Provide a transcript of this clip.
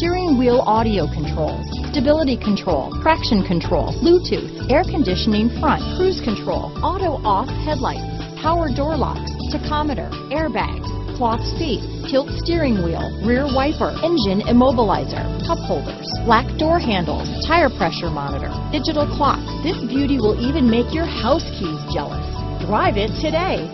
steering wheel audio controls, stability control, traction control, Bluetooth, air conditioning front, cruise control, auto off headlights, power door locks, tachometer, airbags, cloth seats, tilt steering wheel, rear wiper, engine immobilizer, cup holders, black door handles, tire pressure monitor, digital clock. This beauty will even make your house keys jealous. Drive it today.